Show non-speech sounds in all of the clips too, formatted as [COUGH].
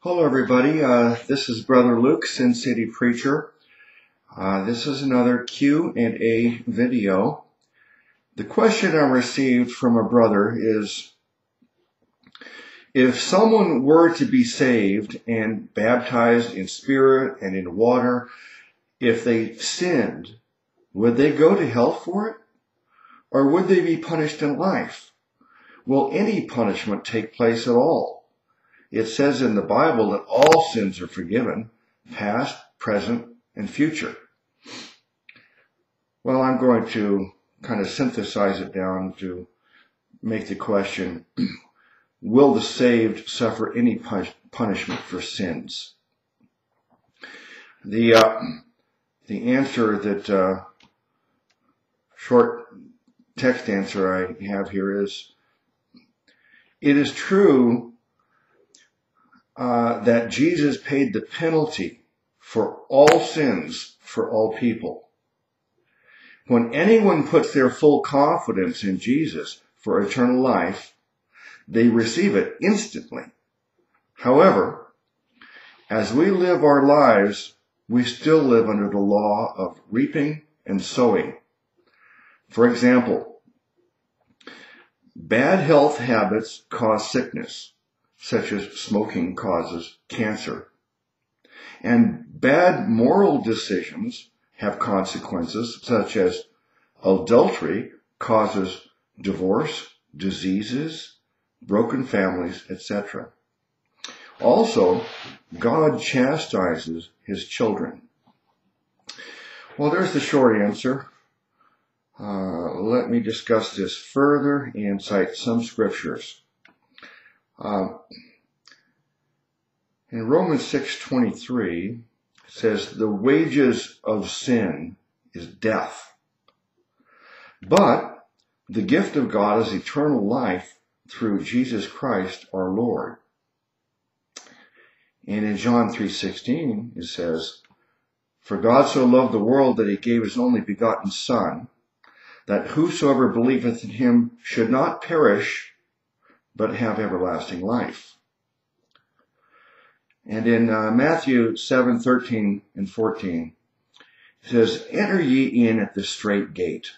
Hello, everybody. Uh, this is Brother Luke, Sin City Preacher. Uh, this is another Q and A video. The question I received from a brother is, if someone were to be saved and baptized in spirit and in water, if they sinned, would they go to hell for it? Or would they be punished in life? Will any punishment take place at all? It says in the Bible that all sins are forgiven, past, present, and future. Well, I'm going to kind of synthesize it down to make the question, [CLEARS THROAT] will the saved suffer any punishment for sins? The, uh, the answer that, uh, short text answer I have here is, it is true uh, that Jesus paid the penalty for all sins for all people. When anyone puts their full confidence in Jesus for eternal life, they receive it instantly. However, as we live our lives, we still live under the law of reaping and sowing. For example, bad health habits cause sickness such as smoking causes cancer. And bad moral decisions have consequences such as adultery causes divorce, diseases, broken families, etc. Also, God chastises his children. Well, there's the short answer. Uh, let me discuss this further and cite some scriptures. Uh, in Romans 6:23 says the wages of sin is death. But the gift of God is eternal life through Jesus Christ our Lord. And in John 3:16 it says, "For God so loved the world that he gave his only begotten son, that whosoever believeth in him should not perish, but have everlasting life. And in uh, Matthew 7, 13 and 14, it says, Enter ye in at the strait gate,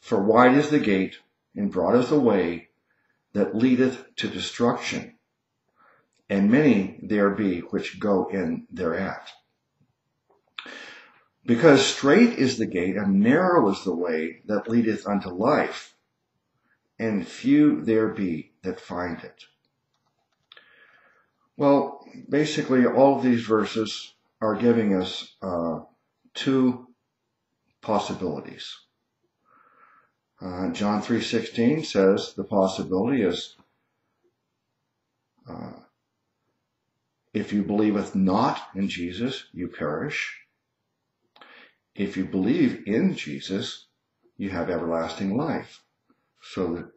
for wide is the gate, and broad is the way that leadeth to destruction, and many there be which go in thereat. Because strait is the gate, and narrow is the way that leadeth unto life, and few there be that find it. Well, basically, all of these verses are giving us uh, two possibilities. Uh, John 3.16 says the possibility is uh, if you believeth not in Jesus, you perish. If you believe in Jesus, you have everlasting life. So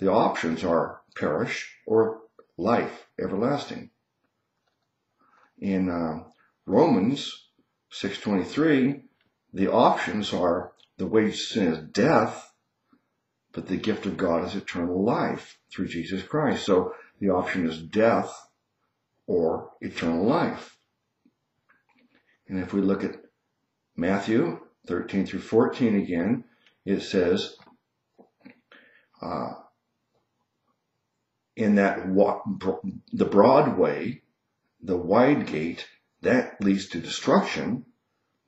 the options are perish or life everlasting. In uh, Romans 6.23, the options are the wage of sin is death, but the gift of God is eternal life through Jesus Christ. So the option is death or eternal life. And if we look at Matthew 13 through 14 again, it says, uh, in that the broad way, the wide gate, that leads to destruction,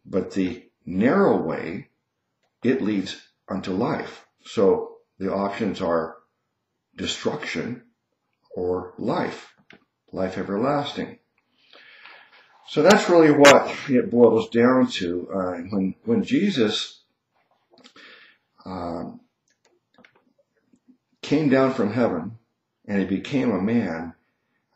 but the narrow way, it leads unto life. So the options are destruction or life, life everlasting. So that's really what it boils down to. Uh, when when Jesus um, came down from heaven and he became a man,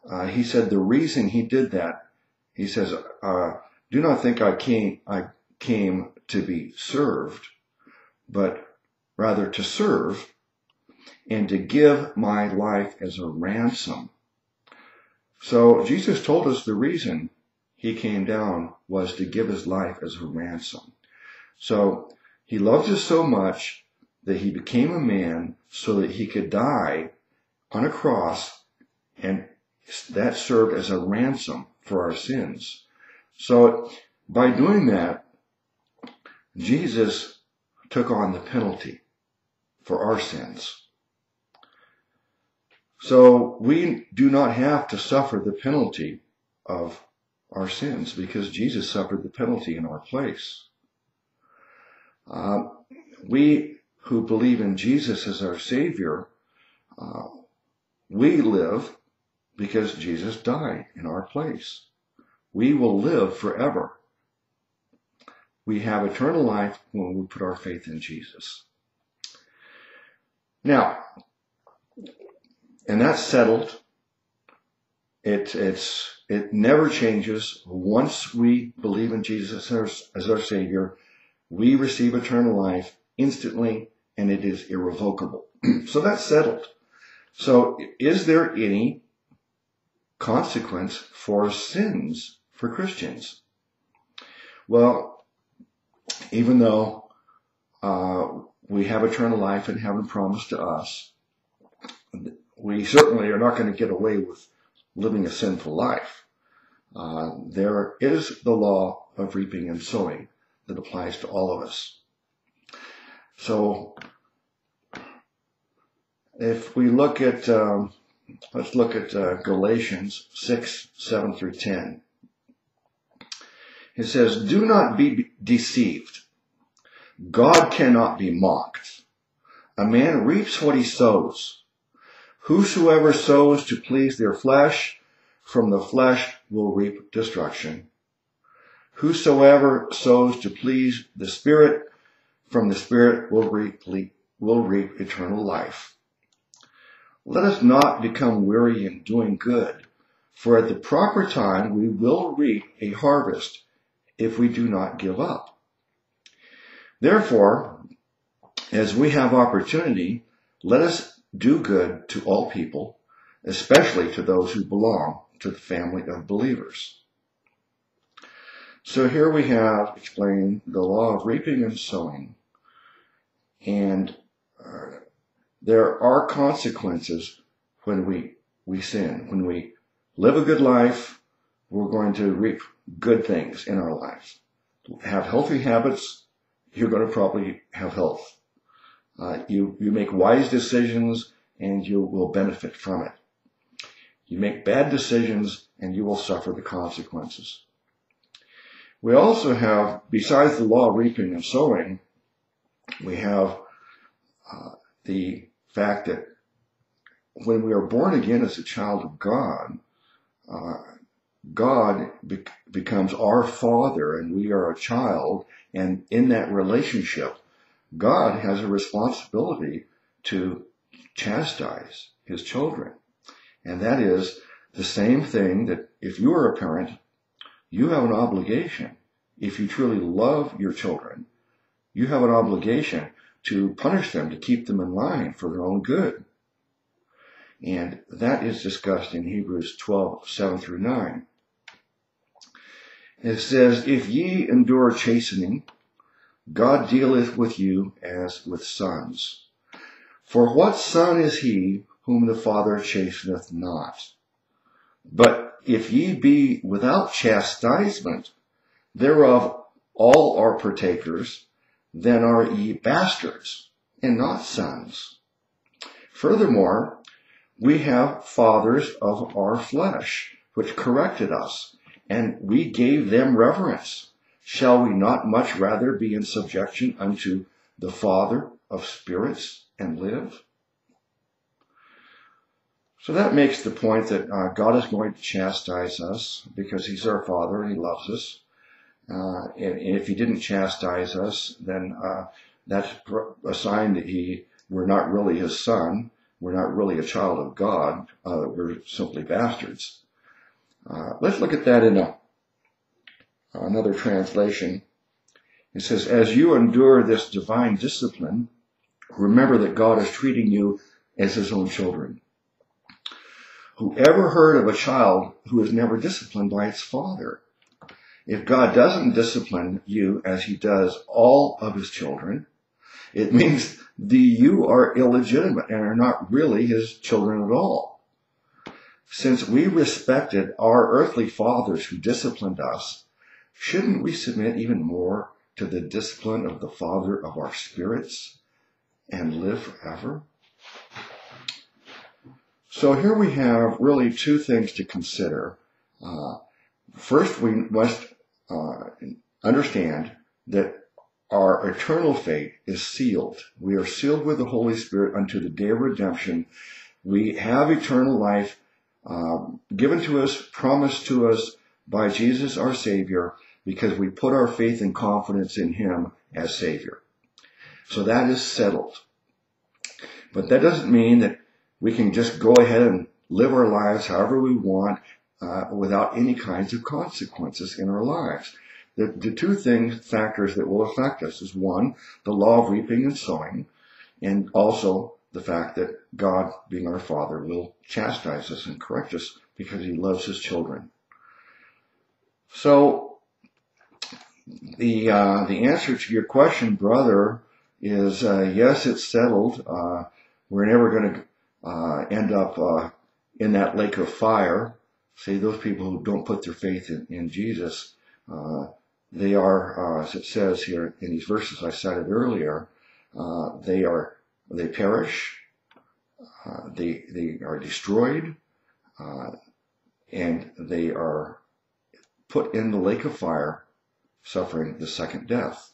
uh, he said the reason he did that, he says, uh, do not think I came, I came to be served, but rather to serve and to give my life as a ransom. So Jesus told us the reason he came down was to give his life as a ransom. So he loved us so much that he became a man so that he could die on a cross and that served as a ransom for our sins. So by doing that, Jesus took on the penalty for our sins. So we do not have to suffer the penalty of our sins because Jesus suffered the penalty in our place. Uh, we who believe in Jesus as our Savior, uh, we live because Jesus died in our place. We will live forever. We have eternal life when we put our faith in Jesus. Now, and that's settled. It, it's, it never changes. Once we believe in Jesus as our, as our Savior, we receive eternal life instantly and it is irrevocable. [CLEARS THROAT] so that's settled. So is there any consequence for sins for Christians? Well, even though uh, we have eternal life and heaven promised to us, we certainly are not going to get away with living a sinful life. Uh, there is the law of reaping and sowing that applies to all of us. So, if we look at, um, let's look at uh, Galatians 6, 7 through 10. It says, Do not be deceived. God cannot be mocked. A man reaps what he sows. Whosoever sows to please their flesh, from the flesh will reap destruction. Whosoever sows to please the Spirit, from the Spirit will reap, will reap eternal life. Let us not become weary in doing good, for at the proper time we will reap a harvest if we do not give up. Therefore, as we have opportunity, let us do good to all people, especially to those who belong to the family of believers. So here we have explained the law of reaping and sowing. And uh, there are consequences when we, we sin. When we live a good life, we're going to reap good things in our lives. Have healthy habits, you're going to probably have health. Uh, you, you make wise decisions and you will benefit from it. You make bad decisions and you will suffer the consequences. We also have, besides the law of reaping and sowing, we have uh, the fact that when we are born again as a child of God, uh, God be- becomes our father and we are a child. And in that relationship, God has a responsibility to chastise his children. And that is the same thing that if you are a parent, you have an obligation. If you truly love your children, you have an obligation to punish them, to keep them in line for their own good. And that is discussed in Hebrews 12, 7 through 9. It says, If ye endure chastening, God dealeth with you as with sons. For what son is he whom the Father chasteneth not? But if ye be without chastisement, thereof all are partakers, then are ye bastards, and not sons. Furthermore, we have fathers of our flesh, which corrected us, and we gave them reverence. Shall we not much rather be in subjection unto the Father of spirits and live? So that makes the point that uh, God is going to chastise us because He's our Father and He loves us. Uh, and, and, if He didn't chastise us, then uh, that's a sign that He we're not really His Son. We're not really a child of God. Uh, we're simply bastards. Uh, let's look at that in a another translation. It says, as you endure this divine discipline, remember that God is treating you as his own children. Whoever heard of a child who is never disciplined by its father? If God doesn't discipline you as he does all of his children, it means the you are illegitimate and are not really his children at all. since we respected our earthly fathers who disciplined us, shouldn't we submit even more to the discipline of the Father of our spirits and live forever? So here we have really two things to consider. Uh, first, we must uh, understand that our eternal fate is sealed. We are sealed with the Holy Spirit unto the day of redemption. We have eternal life uh, given to us, promised to us by Jesus our Savior, because we put our faith and confidence in Him as Savior. So that is settled. But that doesn't mean that we can just go ahead and live our lives however we want uh, without any kinds of consequences in our lives. The, the two things, factors that will affect us is one, the law of reaping and sowing, and also the fact that God, being our Father, will chastise us and correct us because He loves His children. So, the uh, the answer to your question, brother, is uh, yes, it's settled. Uh, we're never going to uh, end up uh, in that lake of fire. See, those people who don't put their faith in, in Jesus, uh, they are, uh, as it says here in these verses I cited earlier, uh, they are they perish, uh, they they are destroyed, and they are put in the lake of fire, suffering the second death.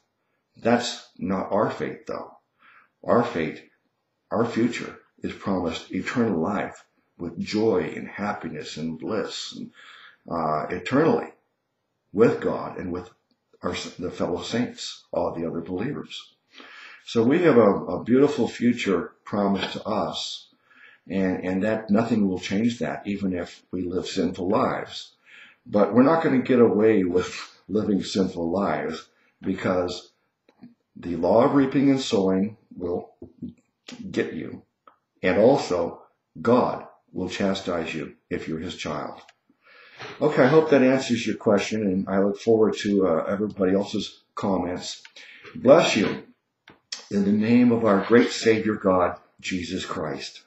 That's not our fate, though. Our fate, our future, is promised eternal life with joy and happiness and bliss and, uh, eternally with God and with our, the fellow saints, all the other believers. So we have a, a beautiful future promised to us and, and that nothing will change that even if we live sinful lives. But we're not going to get away with [LAUGHS] living sinful lives because the law of reaping and sowing will get you and also, God will chastise you if you're his child. Okay, I hope that answers your question, and I look forward to uh, everybody else's comments. Bless you in the name of our great Savior God, Jesus Christ.